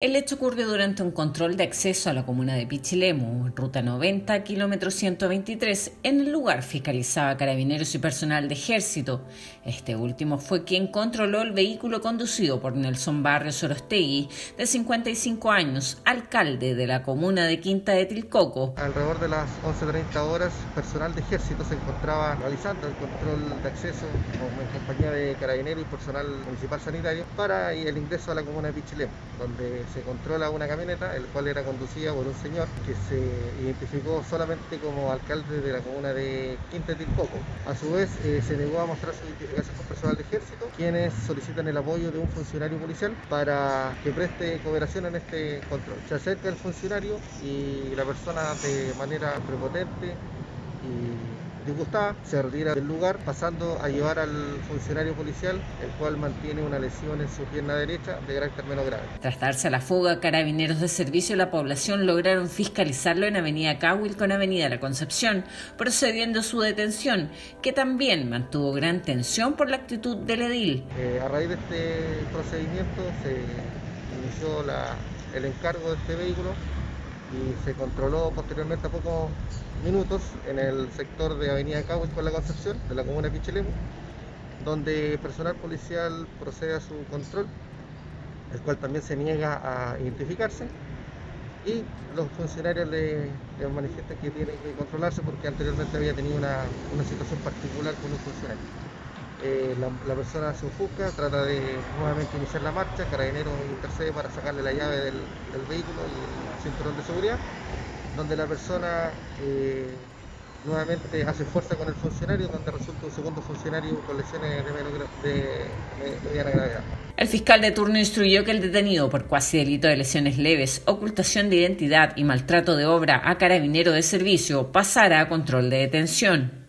El hecho ocurrió durante un control de acceso a la comuna de Pichilemu, ruta 90, kilómetro 123. En el lugar fiscalizaba carabineros y personal de ejército. Este último fue quien controló el vehículo conducido por Nelson Barrios Sorostegui, de 55 años, alcalde de la comuna de Quinta de Tilcoco. Alrededor de las 11.30 horas, personal de ejército se encontraba realizando el control de acceso en compañía de carabineros y personal municipal sanitario para el ingreso a la comuna de Pichilemu, donde se controla una camioneta, el cual era conducida por un señor que se identificó solamente como alcalde de la comuna de Quinta Tilcoco. A su vez, eh, se negó a mostrar su identificación con personal de ejército, quienes solicitan el apoyo de un funcionario policial para que preste cooperación en este control. Se acerca el funcionario y la persona de manera prepotente y disgustada, se retira del lugar pasando a llevar al funcionario policial, el cual mantiene una lesión en su pierna derecha de carácter menos grave. Tras darse a la fuga, carabineros de servicio y la población lograron fiscalizarlo en Avenida Cahuil con Avenida La Concepción, procediendo a su detención, que también mantuvo gran tensión por la actitud del edil. Eh, a raíz de este procedimiento se inició el encargo de este vehículo y se controló posteriormente a pocos minutos en el sector de Avenida Caguas con la Concepción, de la comuna de Pichilemu, donde personal policial procede a su control, el cual también se niega a identificarse, y los funcionarios le, manifiestan que tienen que controlarse porque anteriormente había tenido una, situación particular con un funcionario. Eh, la, persona se ofusca, trata de nuevamente iniciar la marcha, Carabinero intercede para sacarle la llave del, del vehículo y el cinturón de seguridad donde la persona eh, nuevamente hace fuerza con el funcionario, donde resulta un segundo funcionario con lesiones de, mediana gravedad. El fiscal de turno instruyó que el detenido por cuasi delito de lesiones leves, ocultación de identidad y maltrato de obra a carabinero de servicio pasará a control de detención.